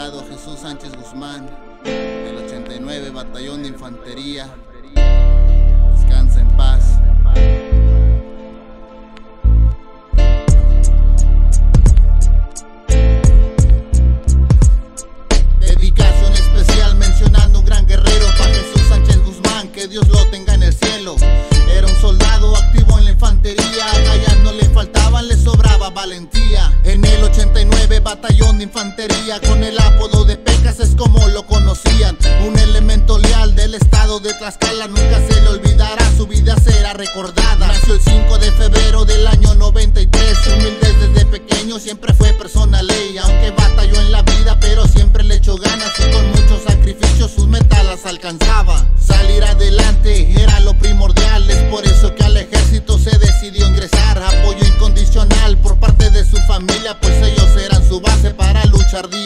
soldado Jesús Sánchez Guzmán, del 89 Batallón de Infantería. Descansa en paz. Dedicación especial mencionando un gran guerrero para Jesús Sánchez Guzmán, que Dios lo tenga en el cielo. Valentía. En el 89 batallón de infantería, con el apodo de Pecas es como lo conocían. Un elemento leal del estado de Tlaxcala, nunca se le olvidará, su vida será recordada. Nació el 5 de febrero del año 93, humilde desde pequeño, siempre fue persona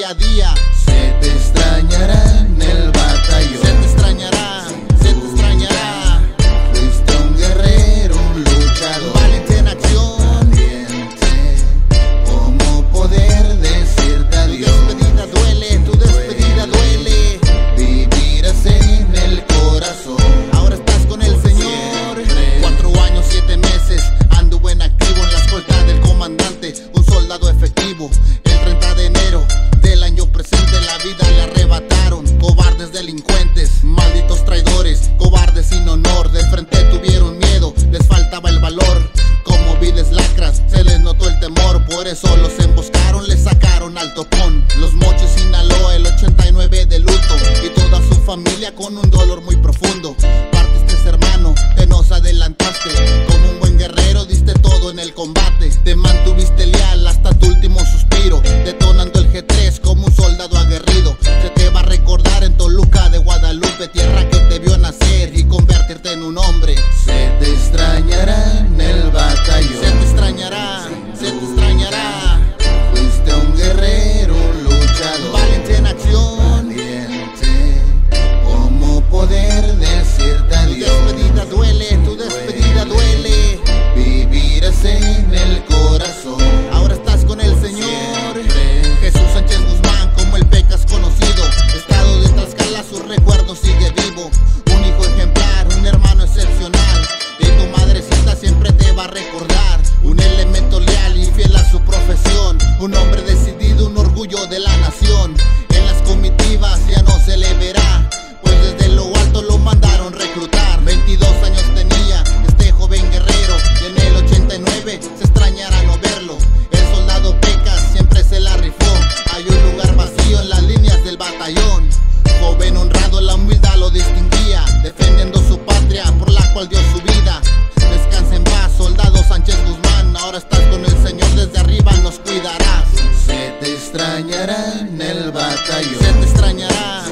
día a día. Se te extrañará en el batallón. Se te extrañará, se te extrañará. Fuiste un guerrero, un luchador. Valiente en acción. Valiente. ¿Cómo poder decirte adiós? Tu despedida duele, tu despedida duele. Vivirás en el corazón. Ahora estás con el Señor. Cuatro años, siete meses. Anduvo en activo en la escolta del comandante. Un soldado efectivo. Les sacaron vivo. Un hijo ejemplar, un hermano excepcional. Y tu madrecita siempre te va a recordar. Un elemento leal y fiel a su profesión. Un hombre batallón. Se te